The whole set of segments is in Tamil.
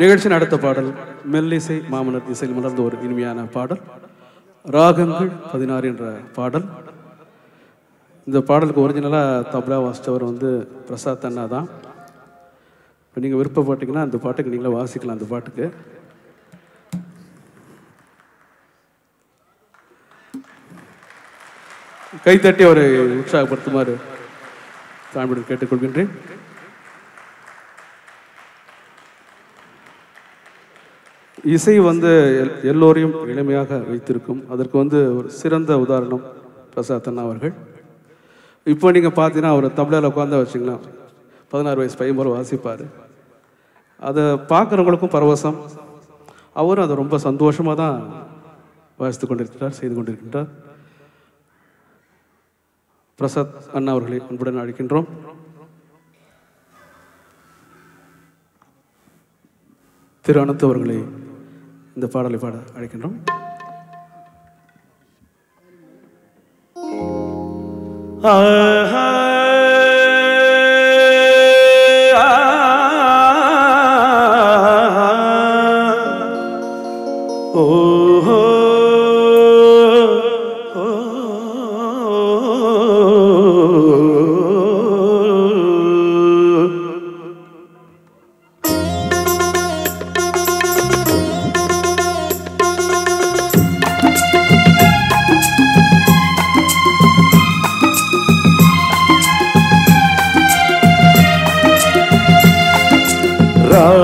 நிகழ்ச்சியின் அடுத்த பாடல் மெல்லிசை மாமனர் இசையில் மலர்ந்த ஒரு இனிமையான பாடல். ராகங்கள் பதினாறு என்ற பாடல். இந்த பாடலுக்கு ஒரிஜினலாக தபலா வாசித்தவர் வந்து பிரசாத் அண்ணா தான். இப்போ நீங்கள் விருப்பப்பட்டீங்கன்னா அந்த பாட்டுக்கு நீங்களே வாசிக்கலாம் அந்த பாட்டுக்கு. கைத்தட்டி அவரை உற்சாகப்படுத்துமாறு தாழ்மையுடன் கேட்டுக்கொள்கின்றேன். இசை வந்து எல்- எல்லோரையும் எளிமையாக வைத்திருக்கும். அதற்கு வந்து ஒரு சிறந்த உதாரணம் பிரசாத் அண்ணா அவர்கள். இப்போ நீங்கள் பார்த்தீங்கன்னா அவர் தமிழில் உட்காந்து வச்சிங்களா பதினாறு வயசு பையன் போல வாசிப்பார். அதை பார்க்குறவங்களுக்கும் பரவசம். அவரும் அதை ரொம்ப சந்தோஷமாக தான் வாசித்து கொண்டிருக்கிறார் செய்து கொண்டிருக்கின்றார். பிரசாத் அண்ணா அவர்களை அன்புடன் அழைக்கின்றோம். திரு அனந்த் அவர்களை இந்த பாடலை பாட அழைக்கின்றோம். ஓ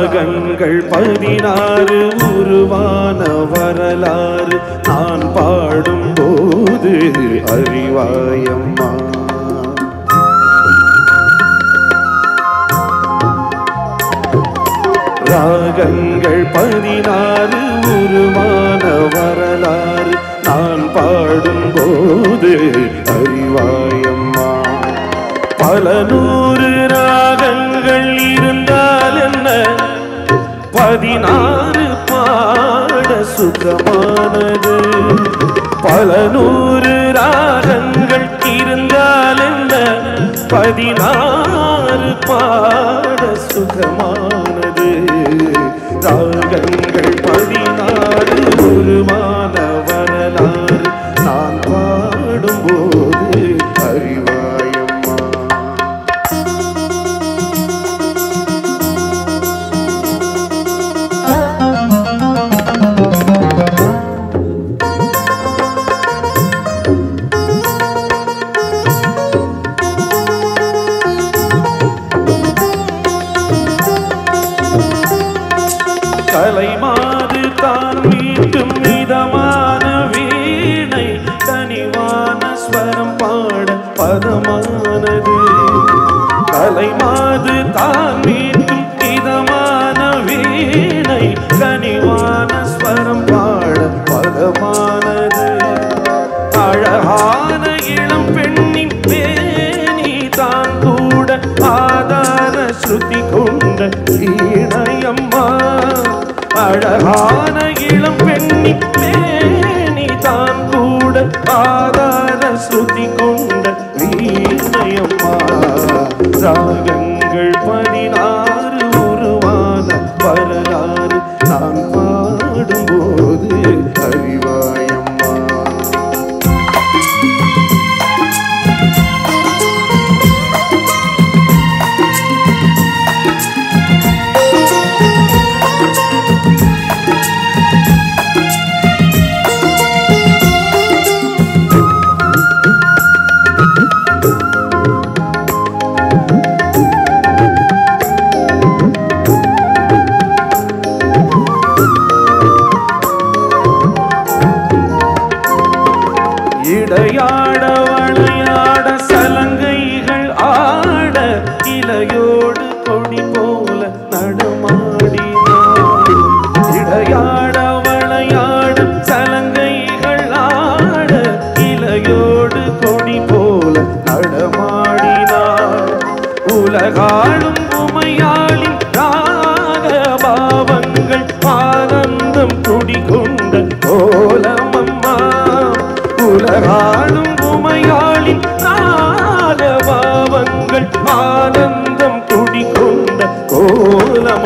பாகங்கள் பதினாறு உருவான வரலாறு நான் பாடும்போது அறிவாயம்மா. ராகங்கள் பதினாறு உருவான வரலாறு நான் பாடும்போது அறிவாயம்மா. பல நூறு ராகங்கள் இருந்தால் என்ன? பதினாறு பாட சுகமானது. பல நூறு ராகங்கள் இருந்தால் என்ன? பதினாறு பாட சுகமானது. ராகங்கள் பதினாறு உருவா இதமானது கலைமாது தான் மீட்டும் இதமான வீணை கனிவான ஸ்வரம் பாட பதமானது. அழகான இளம் பெண்ணின் பேணி தான் கூட ஆதார ஸ்ருதி கொண்ட வீணையம்மா. அழகான இளம் பெண்ணின் பேணி தான் கூட ஆதார ஸ்ருதி हरिवाय இடையாட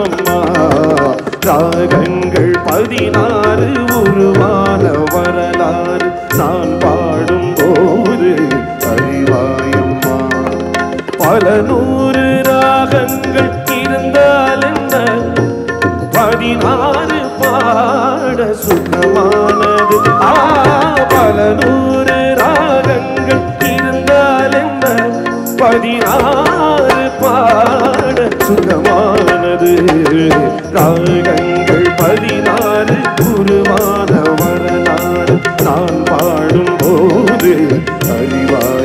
நாகபாவங்கள் ராகங்கள் பதினாறு உருவான வரலாறு. நான் பாடும் போது அறிவாயம்மா. பல நூறு ராகங்கள் இருந்தால் என்ன? பதினாறு பாட சுகமா ராகங்கள் பதினாறு உருவான வரலாறு. நான் பாடும் போது அறிவார்